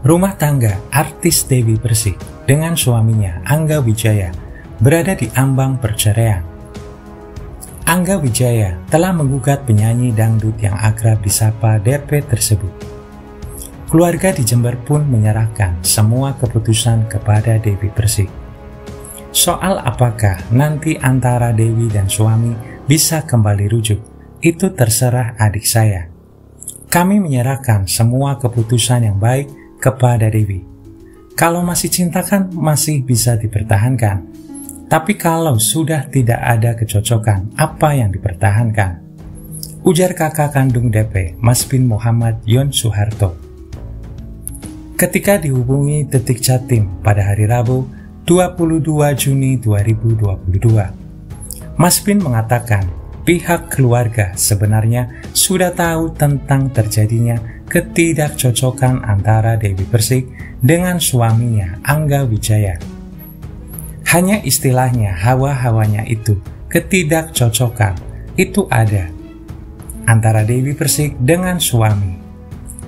Rumah tangga artis Dewi Persik dengan suaminya Angga Wijaya berada di ambang perceraian. Angga Wijaya telah menggugat penyanyi dangdut yang akrab disapa DP tersebut. Keluarga di Jember pun menyerahkan semua keputusan kepada Dewi Persik. Soal apakah nanti antara Dewi dan suami bisa kembali rujuk, itu terserah adik saya. Kami menyerahkan semua keputusan yang baik kepada Dewi. Kalau masih cinta kan masih bisa dipertahankan. Tapi kalau sudah tidak ada kecocokan, apa yang dipertahankan? Ujar kakak kandung DP, Mas bin Muhammad Yon Soeharto. Ketika dihubungi Detik Jatim pada hari Rabu 22 Juni 2022, Mas bin mengatakan pihak keluarga sebenarnya sudah tahu tentang terjadinya ketidakcocokan antara Dewi Persik dengan suaminya Angga Wijaya. Hanya istilahnya hawa-hawanya itu, ketidakcocokan itu ada antara Dewi Persik dengan suami.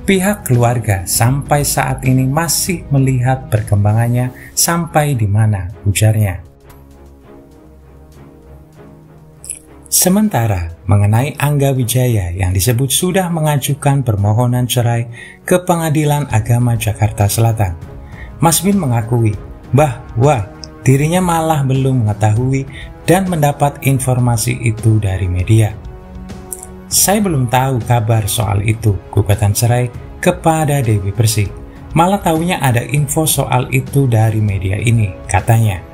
Pihak keluarga sampai saat ini masih melihat perkembangannya sampai di mana ujarnya. Sementara mengenai Angga Wijaya yang disebut sudah mengajukan permohonan cerai ke Pengadilan Agama Jakarta Selatan, Mas Bin mengakui bahwa dirinya malah belum mengetahui dan mendapat informasi itu dari media. Saya belum tahu kabar soal itu, gugatan cerai kepada Dewi Persik. Malah tahunya ada info soal itu dari media ini, katanya.